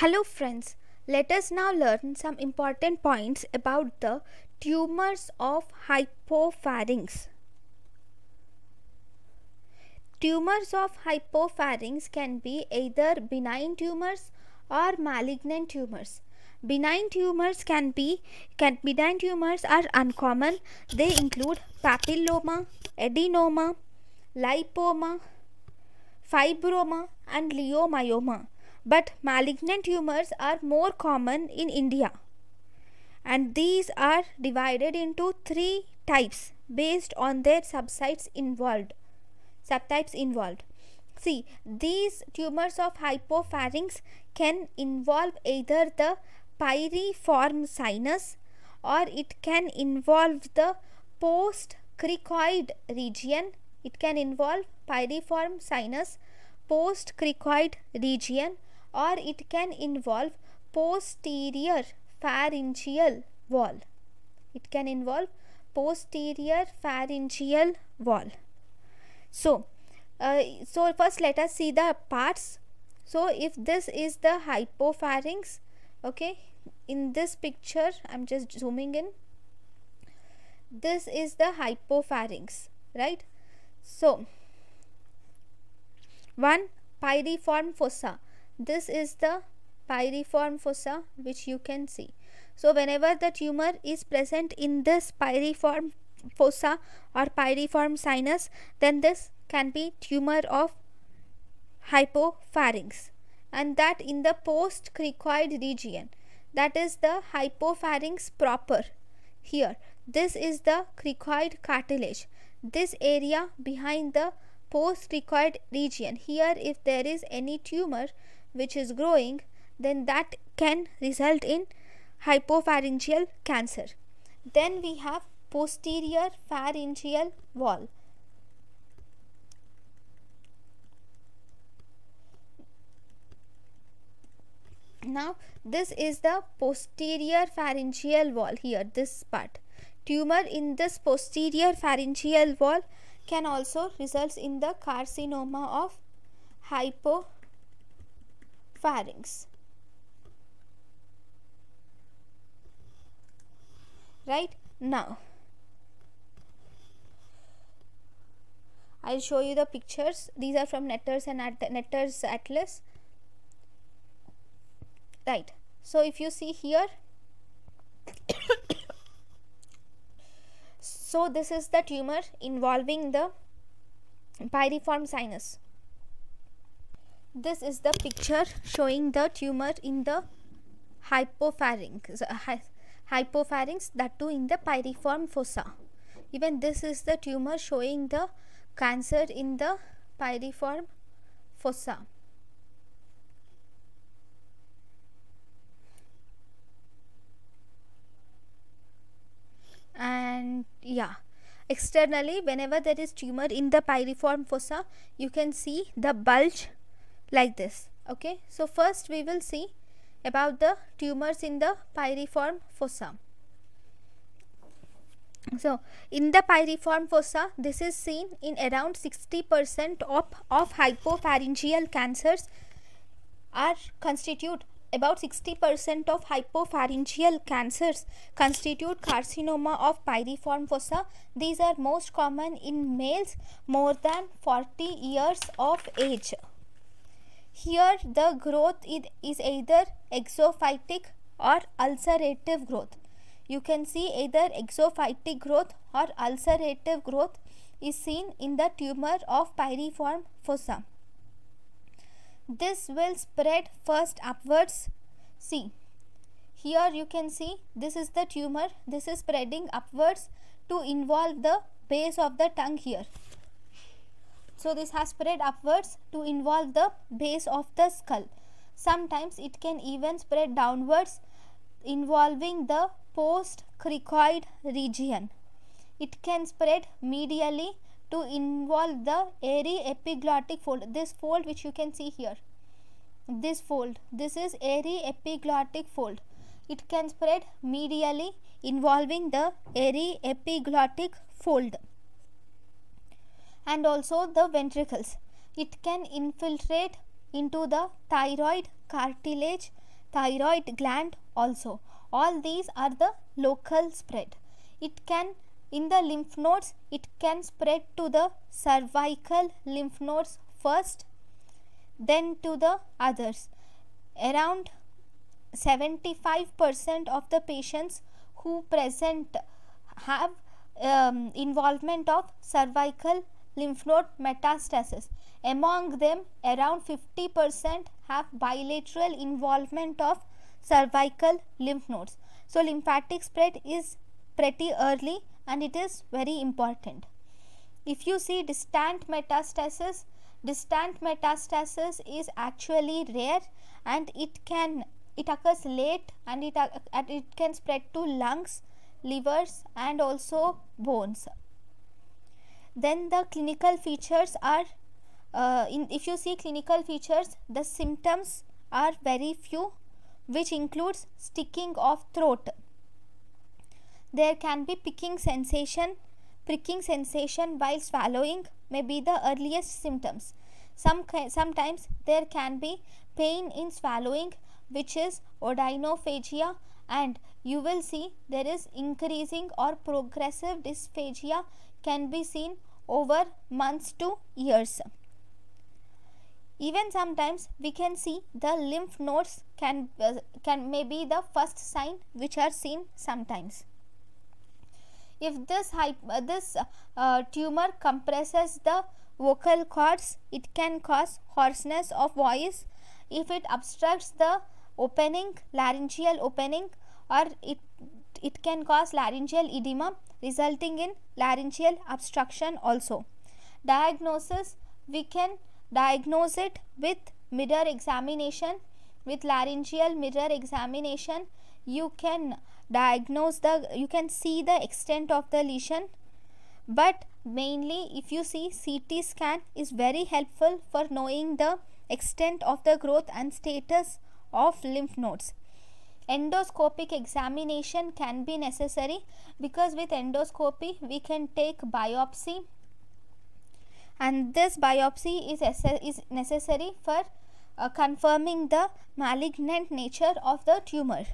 Hello friends, let us now learn some important points about the tumors of hypopharynx. Tumors of hypopharynx can be either benign tumors or malignant tumors. Benign tumors can be can benign tumors are uncommon. They include papilloma, adenoma, lipoma, fibroma and leiomyoma but malignant tumors are more common in India. And these are divided into three types based on their subsites involved. Subtypes involved. See these tumors of hypopharynx can involve either the pyriform sinus or it can involve the post cricoid region. It can involve pyriform sinus post cricoid region or it can involve posterior pharyngeal wall. It can involve posterior pharyngeal wall. So, uh, so first let us see the parts. So, if this is the hypopharynx, okay, in this picture, I am just zooming in. This is the hypopharynx, right? So, one pyriform fossa this is the pyriform fossa which you can see. So whenever the tumor is present in this pyriform fossa or pyriform sinus then this can be tumor of hypopharynx and that in the post cricoid region. That is the hypopharynx proper here. This is the cricoid cartilage. This area behind the post cricoid region. Here if there is any tumor which is growing then that can result in hypopharyngeal cancer. Then we have posterior pharyngeal wall. Now this is the posterior pharyngeal wall here this part. Tumor in this posterior pharyngeal wall can also result in the carcinoma of hypo pharynx right? Now I'll show you the pictures. These are from Netter's and At Netter's Atlas. Right. So if you see here so this is the tumor involving the pyriform sinus this is the picture showing the tumor in the hypopharynx uh, hypopharynx that too in the pyriform fossa. Even this is the tumor showing the cancer in the pyriform fossa. And yeah. Externally whenever there is tumor in the pyriform fossa you can see the bulge like this okay? So first we will see about the tumors in the pyriform fossa. So in the pyriform fossa this is seen in around 60% of, of hypopharyngeal cancers are constitute about 60% of hypopharyngeal cancers constitute carcinoma of pyriform fossa. These are most common in males more than 40 years of age here the growth is either exophytic or ulcerative growth. You can see either exophytic growth or ulcerative growth is seen in the tumor of pyriform fossa. This will spread first upwards. See, here you can see this is the tumor. This is spreading upwards to involve the base of the tongue here. So this has spread upwards to involve the base of the skull. Sometimes it can even spread downwards involving the post cricoid region. It can spread medially to involve the aryepiglottic fold. This fold which you can see here. This fold. This is airy epiglottic fold. It can spread medially involving the aryepiglottic fold and also the ventricles. It can infiltrate into the thyroid cartilage thyroid gland also. All these are the local spread. It can in the lymph nodes it can spread to the cervical lymph nodes first then to the others. Around 75% of the patients who present have um, involvement of cervical lymph node metastasis among them around 50% have bilateral involvement of cervical lymph nodes. So lymphatic spread is pretty early and it is very important. If you see distant metastasis distant metastasis is actually rare and it can it occurs late and it, uh, it can spread to lungs livers and also bones then the clinical features are uh, in if you see clinical features the symptoms are very few which includes sticking of throat. There can be picking sensation pricking sensation while swallowing may be the earliest symptoms. Some sometimes there can be pain in swallowing which is odynophagia and you will see there is increasing or progressive dysphagia can be seen over months to years. Even sometimes we can see the lymph nodes can uh, can may be the first sign which are seen sometimes. If this uh, this uh, tumor compresses the vocal cords it can cause hoarseness of voice. If it obstructs the opening laryngeal opening or it it can cause laryngeal edema resulting in laryngeal obstruction also. Diagnosis we can diagnose it with mirror examination. With laryngeal mirror examination you can diagnose the you can see the extent of the lesion. But mainly if you see ct scan is very helpful for knowing the extent of the growth and status of lymph nodes endoscopic examination can be necessary because with endoscopy we can take biopsy and this biopsy is, is necessary for uh, confirming the malignant nature of the tumor.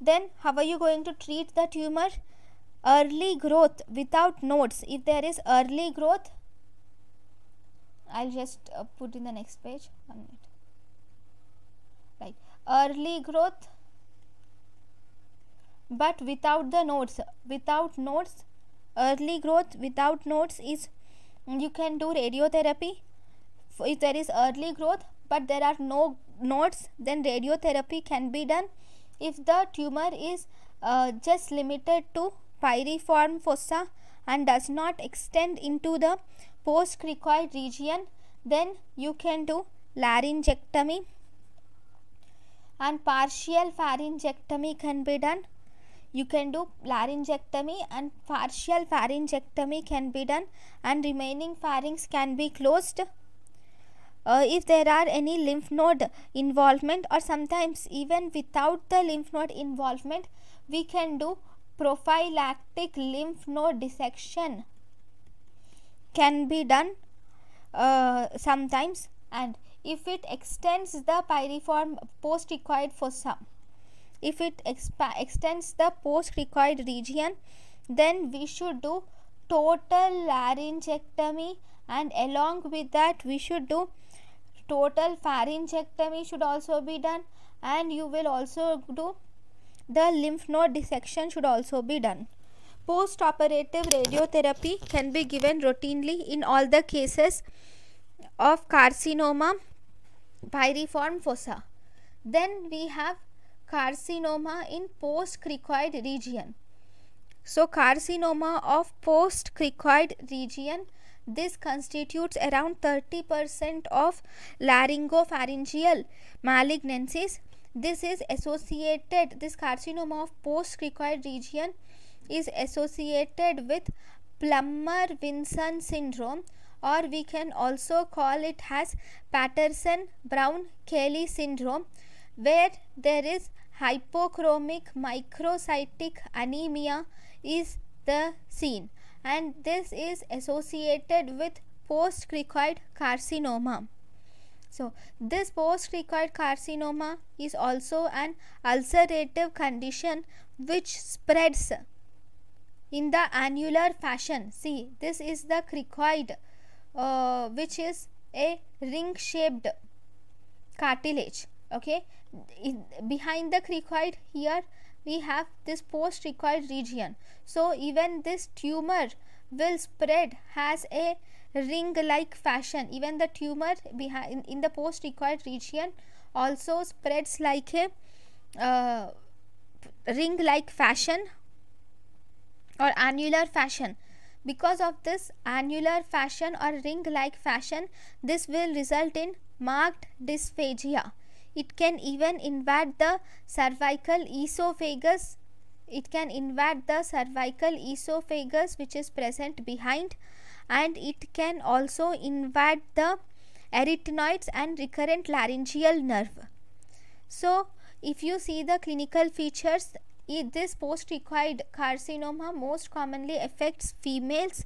Then how are you going to treat the tumor? Early growth without nodes. If there is early growth, I'll just uh, put in the next page. One minute. Right. Early growth but without the nodes. Without nodes, early growth without nodes is you can do radiotherapy. If there is early growth but there are no nodes then radiotherapy can be done. If the tumor is uh, just limited to pyriform fossa and does not extend into the post cricoid region then you can do laryngectomy. And partial pharyngectomy can be done you can do laryngectomy and partial pharyngectomy can be done and remaining pharynx can be closed. Uh, if there are any lymph node involvement or sometimes even without the lymph node involvement we can do prophylactic lymph node dissection. Can be done uh, sometimes and if it extends the piriform post cricoid fossa if it extends the post cricoid region then we should do total laryngectomy. And along with that we should do total pharyngectomy should also be done. And you will also do the lymph node dissection should also be done. Post operative radiotherapy can be given routinely in all the cases of carcinoma pyriform fossa. Then we have carcinoma in post-cricoid region. So carcinoma of post-cricoid region this constitutes around 30% of laryngopharyngeal malignancies. This is associated, this carcinoma of post-cricoid region is associated with Plummer-Vinson syndrome or we can also call it as Paterson-Brown-Kelly syndrome where there is hypochromic microcytic anemia is the scene. And this is associated with post cricoid carcinoma. So this post-cricoid carcinoma is also an ulcerative condition which spreads in the annular fashion. See this is the cricoid uh, which is a ring shaped cartilage okay? In, behind the cricoid here we have this post cricoid region. So even this tumor will spread has a ring like fashion. Even the tumor behind in, in the post cricoid region also spreads like a uh, ring like fashion or annular fashion. Because of this annular fashion or ring like fashion this will result in marked dysphagia it can even invade the cervical esophagus. It can invade the cervical esophagus which is present behind. And it can also invade the arytenoids and recurrent laryngeal nerve. So if you see the clinical features this post-cricoid carcinoma most commonly affects females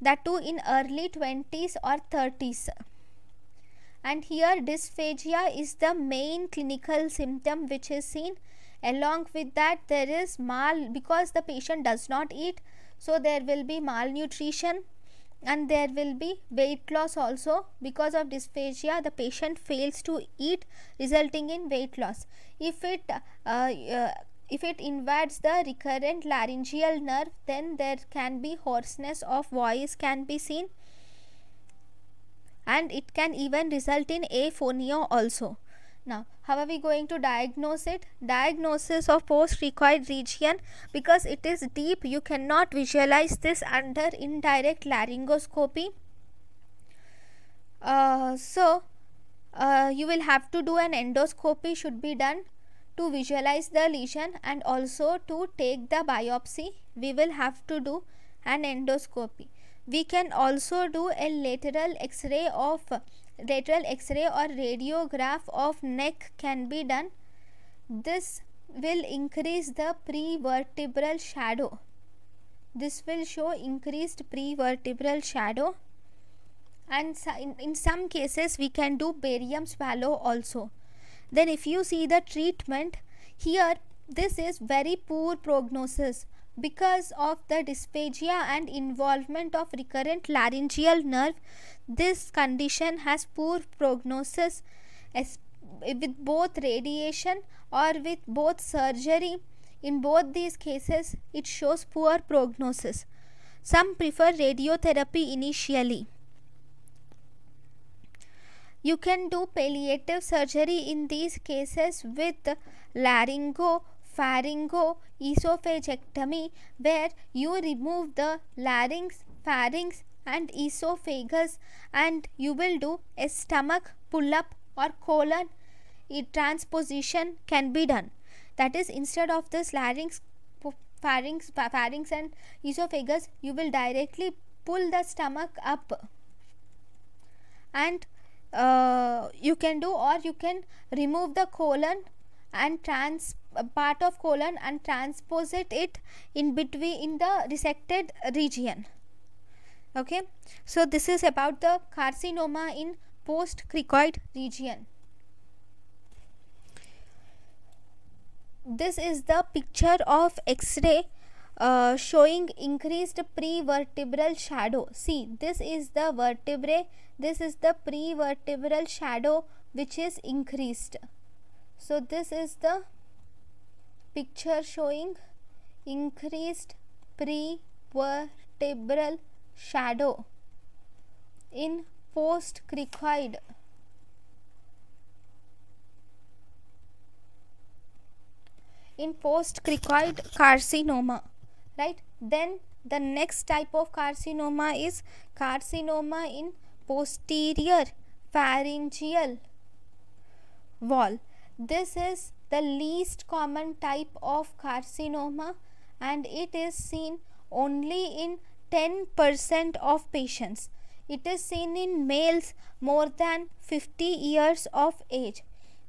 that too in early 20s or 30s and here dysphagia is the main clinical symptom which is seen. Along with that there is mal because the patient does not eat so there will be malnutrition and there will be weight loss also. Because of dysphagia the patient fails to eat resulting in weight loss. If it uh, uh, if it invades the recurrent laryngeal nerve then there can be hoarseness of voice can be seen and it can even result in aphonia also. Now how are we going to diagnose it? Diagnosis of post cricoid region because it is deep you cannot visualize this under indirect laryngoscopy. Uh, so uh, you will have to do an endoscopy should be done to visualize the lesion and also to take the biopsy. We will have to do an endoscopy we can also do a lateral x-ray of lateral x-ray or radiograph of neck can be done. This will increase the prevertebral shadow. This will show increased prevertebral shadow. And in, some cases we can do barium swallow also. Then if you see the treatment here this is very poor prognosis because of the dysphagia and involvement of recurrent laryngeal nerve. This condition has poor prognosis with both radiation or with both surgery. In both these cases it shows poor prognosis. Some prefer radiotherapy initially. You can do palliative surgery in these cases with laryngo pharyngo esophagectomy where you remove the larynx, pharynx and esophagus and you will do a stomach pull up or colon transposition can be done. That is instead of this larynx pharynx pharynx and esophagus you will directly pull the stomach up. And uh, you can do or you can remove the colon and trans part of colon and transpose it in between in the resected region. Okay? So this is about the carcinoma in post cricoid region. This is the picture of x-ray uh, showing increased prevertebral shadow. See this is the vertebrae this is the prevertebral shadow which is increased so this is the picture showing increased prevertebral shadow in post cricoid in post cricoid carcinoma right? Then the next type of carcinoma is carcinoma in posterior pharyngeal wall this is the least common type of carcinoma and it is seen only in 10% of patients. It is seen in males more than 50 years of age.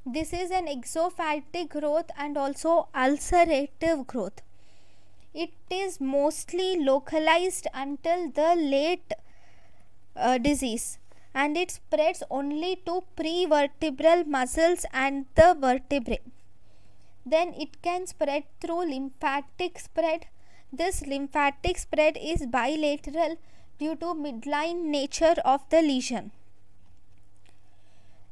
This is an exophytic growth and also ulcerative growth. It is mostly localized until the late uh, disease and it spreads only to prevertebral muscles and the vertebrae. Then it can spread through lymphatic spread. This lymphatic spread is bilateral due to midline nature of the lesion.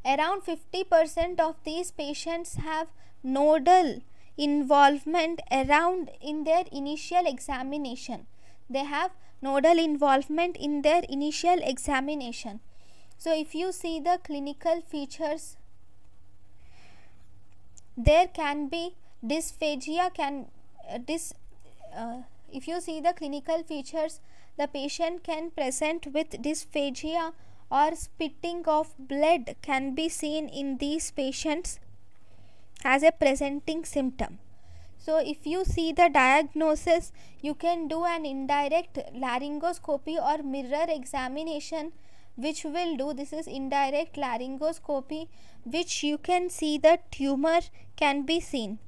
Around 50% of these patients have nodal involvement around in their initial examination. They have nodal involvement in their initial examination so if you see the clinical features there can be dysphagia can uh, this uh, if you see the clinical features the patient can present with dysphagia or spitting of blood can be seen in these patients as a presenting symptom. So if you see the diagnosis you can do an indirect laryngoscopy or mirror examination which will do. This is indirect laryngoscopy which you can see the tumor can be seen.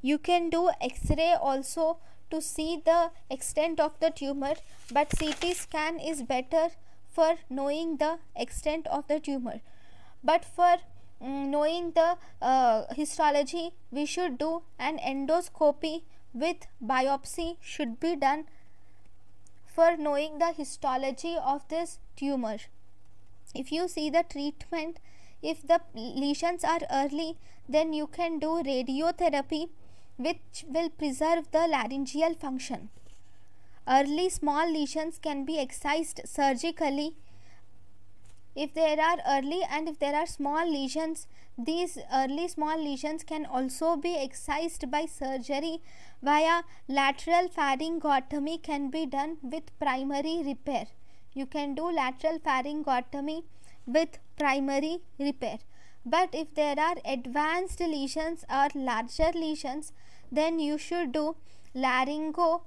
You can do x-ray also to see the extent of the tumor but ct scan is better for knowing the extent of the tumor. But for um, knowing the uh, histology we should do an endoscopy with biopsy should be done for knowing the histology of this tumor if you see the treatment if the lesions are early then you can do radiotherapy which will preserve the laryngeal function. Early small lesions can be excised surgically. If there are early and if there are small lesions these early small lesions can also be excised by surgery via lateral pharyngotomy can be done with primary repair you can do lateral pharyngotomy with primary repair. But if there are advanced lesions or larger lesions then you should do laryngo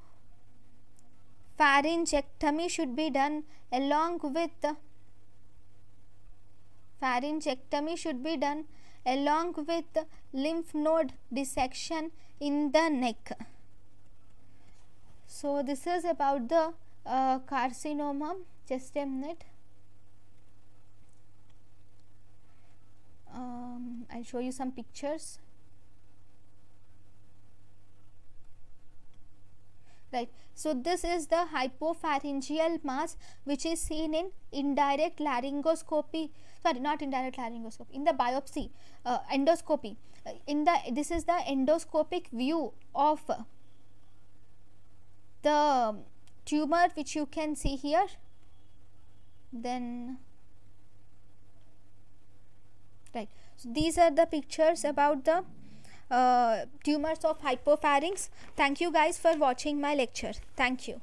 pharyngectomy should be done along with pharyngectomy should be done along with lymph node dissection in the neck. So this is about the uh, carcinoma just a minute. Um, I'll show you some pictures. Right. So this is the hypopharyngeal mass which is seen in indirect laryngoscopy. Sorry not indirect laryngoscopy in the biopsy uh, endoscopy. In the this is the endoscopic view of the tumor which you can see here then right. So these are the pictures about the uh, tumors of hypopharynx. Thank you guys for watching my lecture. Thank you